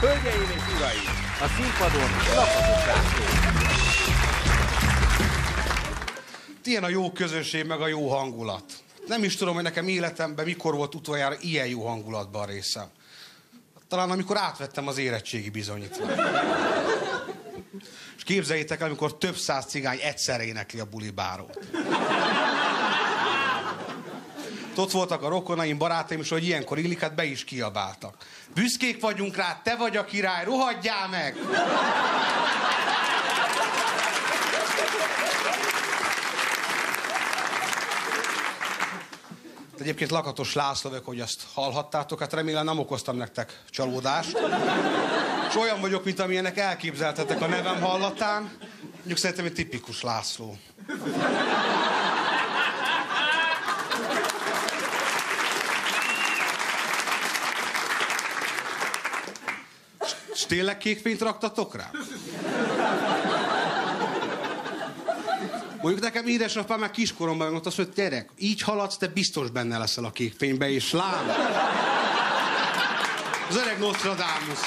Hölgyeim és uraim, a színpadon Lakatos László. Ilyen a jó közönség, meg a jó hangulat. Nem is tudom, hogy nekem életemben mikor volt utoljára ilyen jó hangulatban részem. Talán amikor átvettem az érettségi bizonyítványt. És képzeljétek el, amikor több száz cigány egyszerre énekli a bulibárót. Ott voltak a rokonaim, barátaim, és hogy ilyenkor illik, hát be is kiabáltak. Büszkék vagyunk rá, te vagy a király, rohadjál meg! Egyébként Lakatos László vagyok, hogy azt hallhattátok, hát remélem nem okoztam nektek csalódást. És olyan vagyok, mint amilyenek elképzeltetek a nevem hallatán. Mondjuk szerintem egy tipikus László. És tényleg kék fényt raktatok rá? Mondjuk nekem édesapám már kiskoromban mondta azt, hogy gyerek, így haladsz, te biztos benne leszel a kék fénybe, és lám. Az öreg Nostradamus.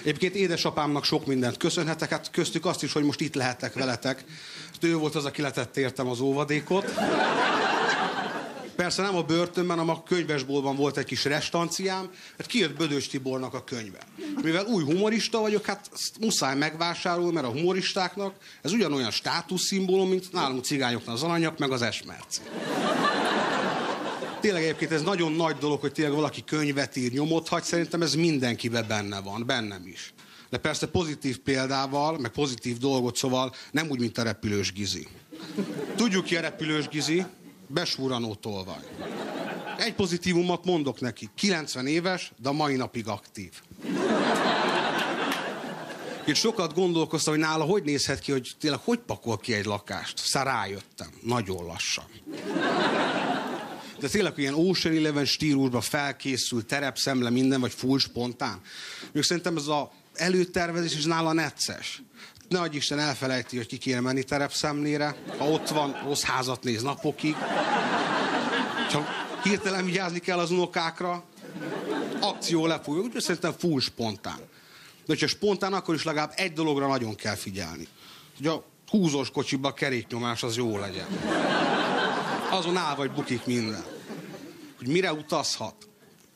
Egyébként édesapámnak sok mindent köszönhetek, hát köztük azt is, hogy most itt lehetek veletek. Ő volt az, aki letett értem az óvadékot. Persze nem a börtönben, hanem a könyvesboltban volt egy kis restanciám, hát kijött Bödös Tibornak a könyve. Mivel új humorista vagyok, hát muszáj megvásárolni, mert a humoristáknak ez ugyanolyan státuszszimbólum, mint nálunk cigányoknak az alanyak, meg az esmerc. Tényleg egyébként ez nagyon nagy dolog, hogy tényleg valaki könyvet ír, nyomot hagy, szerintem ez mindenkiben benne van, bennem is. De persze pozitív példával, meg pozitív dolgot, szóval nem úgy, mint a repülős gizi. Tudjuk ki a repülős gizi, besúranó tolvaj. Egy pozitívumot mondok neki. 90 éves, de mai napig aktív. Én sokat gondolkoztam, hogy nála hogy nézhet ki, hogy tényleg hogy pakol ki egy lakást. Szá rájöttem. Nagyon lassan. De tényleg ilyen Ocean Eleven stílusban felkészült, terepszemle, minden, vagy full spontán. Még szerintem ez a előtervezés is nála necces. Ne adj Isten elfelejti, hogy ki kéne menni terepszemlére. Ha ott van, rossz házat néz napokig. Csak hirtelen vigyázni kell az unokákra. Akció lefúj. Úgyhogy szerintem full spontán. De hogyha spontán, akkor is legalább egy dologra nagyon kell figyelni. Hogy a húzós kocsiba a keréknyomás az jó legyen. Azon áll vagy bukik minden. Hogy mire utazhat.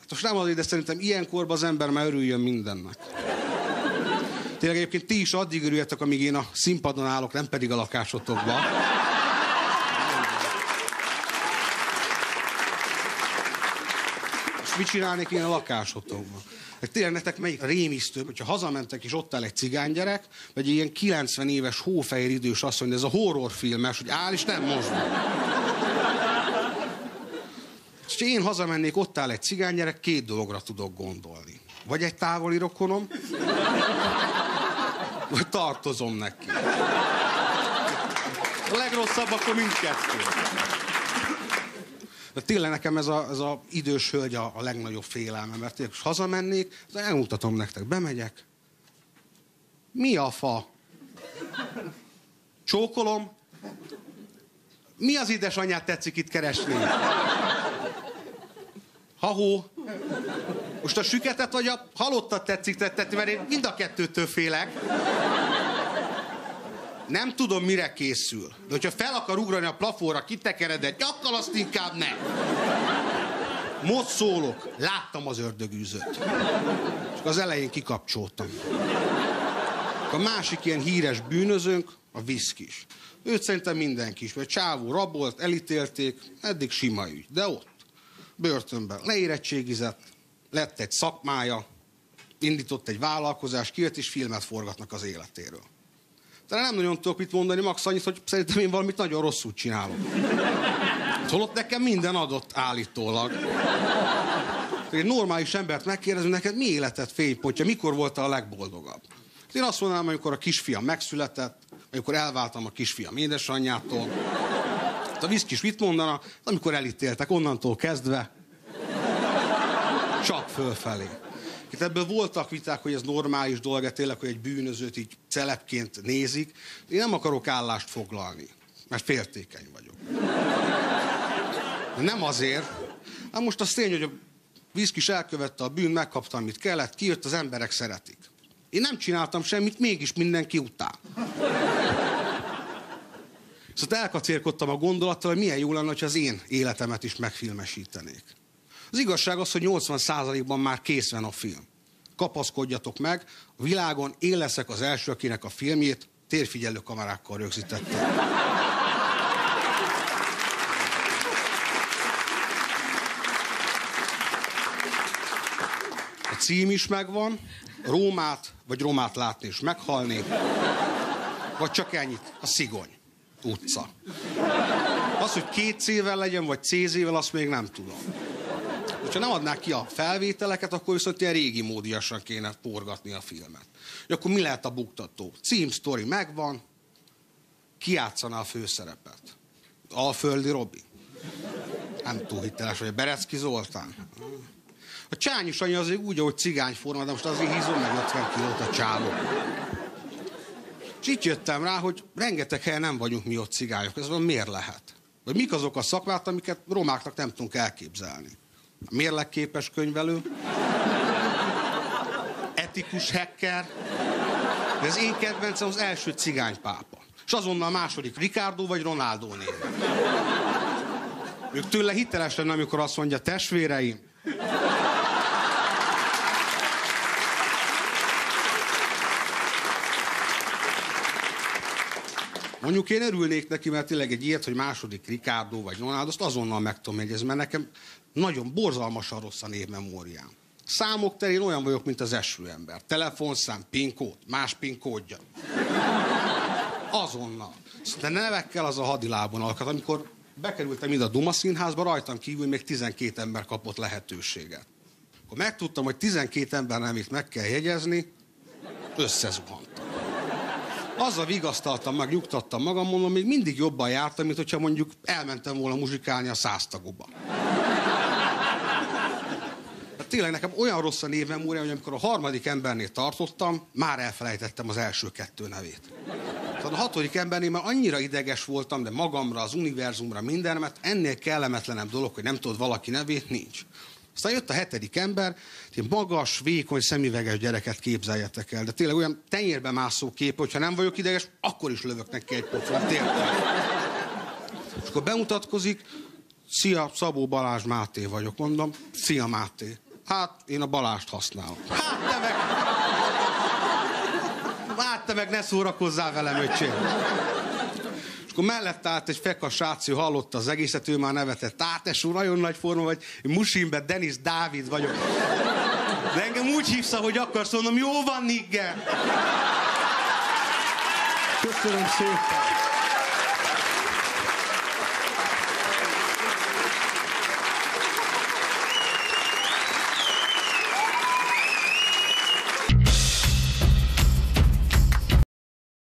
Hát most nem azért, de szerintem ilyenkorban az ember már örüljön mindennek. Tényleg egyébként ti is addig örüljetek, amíg én a színpadon állok, nem pedig a lakásotokba. És mit csinálnék én a lakásotokban? Hát tényleg nektek melyik rémisztő, hogyha hazamentek és ott áll egy cigánygyerek, vagy egy ilyen 90 éves hófehér idős asszony, de ez a horrorfilmes, hogy áll és nem mozdul. És én hazamennék, ott áll egy cigánygyerek, két dologra tudok gondolni. Vagy egy távoli rokonom, vagy tartozom neki. A legrosszabb akkor mindkettő. De tényleg nekem ez a, ez a idős hölgy a, a legnagyobb félelme, mert tényleg, ha hazamennék, de elmutatom nektek, bemegyek. Mi a fa? Csókolom. Mi az édesanyját tetszik itt keresni? Ha-hó. Most a süketet vagy a halottat tetszik tettetni, mert én mind a kettőtől félek. Nem tudom, mire készül. De hogyha fel akar ugrani a plafonra, kitekeredett nyakkal, azt inkább ne. Most szólok, láttam az ördögűzőt. Csak az elején kikapcsoltam. A másik ilyen híres bűnözőnk, a viszkis. Őt szerintem mindenki is, mert csávó rabolt, elítélték, eddig sima ügy. De ott, börtönben leérettségizett, lett egy szakmája, indított egy vállalkozást, kijött és filmet forgatnak az életéről. De nem nagyon tudok mit mondani, max annyit, hogy szerintem én valamit nagyon rosszul csinálok. Holott nekem minden adott állítólag. Egy normális embert megkérdezem, neked mi életed fénypontja, mikor volt a legboldogabb? Én azt mondanám, amikor a kisfiam megszületett, amikor elváltam a kisfiam édesanyjától. A viszkis mit mondana? Amikor elítéltek, onnantól kezdve csak fölfelé. Itt ebből voltak viták, hogy ez normális dolog, tényleg, hogy egy bűnözőt így celepként nézik. Én nem akarok állást foglalni, mert féltékeny vagyok. De nem azért. Hát most az tény, hogy Viszkis elkövette a bűn, megkapta, amit kellett, kijött, az emberek szeretik. Én nem csináltam semmit, mégis mindenki után. Szóval elkacérkodtam a gondolattal, hogy milyen jó lenne, ha az én életemet is megfilmesítenék. Az igazság az, hogy 80%-ban már kész van a film. Kapaszkodjatok meg, a világon én leszek az első, akinek a filmjét térfigyelő kamerákkal rögzítettem. A cím is megvan, Rómát vagy Romát látni és meghalni, vagy csak ennyit, a Szigony utca. Az, hogy két C-vel legyen, vagy C-vel, azt még nem tudom. Ha nem adnák ki a felvételeket, akkor viszont ilyen régi módiasan kéne porgatni a filmet. És akkor mi lehet a buktató? Cím, sztori megvan, ki játszaná a főszerepet? Alföldi Robi? Nem túl hiteles, vagy Berecki Zoltán? A Csányos anya azért úgy, ahogy cigányforma, de most azért hízom meg 50 kilót a csáló. És itt jöttem rá, hogy rengeteg helyen nem vagyunk mi ott cigányok. Ez van miért lehet? Vagy mik azok a szakmák, amiket romáknak nem tudunk elképzelni? A mérlegképes könyvelő, etikus hacker, de az én kedvencem az első cigánypápa. És azonnal a második Ricardo vagy Ronaldo név. Ők tőle hiteles lenne, amikor azt mondja, testvéreim, Mondjuk én örülnék neki, mert tényleg egy ilyet, hogy második Ricardo vagy Ronaldo, azt azonnal meg tudom jegyezni, mert nekem nagyon borzalmasan rossz a névmemóriám. Számok terén olyan vagyok, mint az eső ember. Telefonszám, PIN kód, más PIN kódja. Azonnal. De nevekkel az a hadilábon alkat. Amikor bekerültem ide a Duma színházba, rajtam kívül még 12 ember kapott lehetőséget. Akkor megtudtam, hogy 12 ember nemét meg kell jegyezni, összezuhant azzal vigasztaltam, meg nyugtattam magam, mondom, még mindig jobban jártam, mint hogyha mondjuk elmentem volna muzsikálni a száztagoba. Hát tényleg nekem olyan rossz a névmemória, hogy amikor a harmadik embernél tartottam, már elfelejtettem az első kettő nevét. Tehát a hatodik embernél már annyira ideges voltam, de magamra, az univerzumra, mindenemet, ennél kellemetlenebb dolog, hogy nem tudod valaki nevét, nincs. Aztán jött a hetedik ember, egy magas, vékony, szemüveges gyereket képzeljetek el. De tényleg olyan tenyérbe mászó kép, hogyha nem vagyok ideges, akkor is lövök neki egy pofont, tényleg. És akkor bemutatkozik, Szia, Szabó Balázs Máté vagyok, mondom. Szia Máté. Hát, én a Balást használom. Hát te meg... Hát te meg ne szórakozzál velem, öcsém. És akkor mellett állt egy fekas ő hallotta az egészet, ő már nevetett. Átesú, nagyon nagy forma vagy, Musimbe, Denis Dávid vagyok. De engem úgy hívsz, hogy akarsz, mondom, jó van, Nigge. Köszönöm szépen.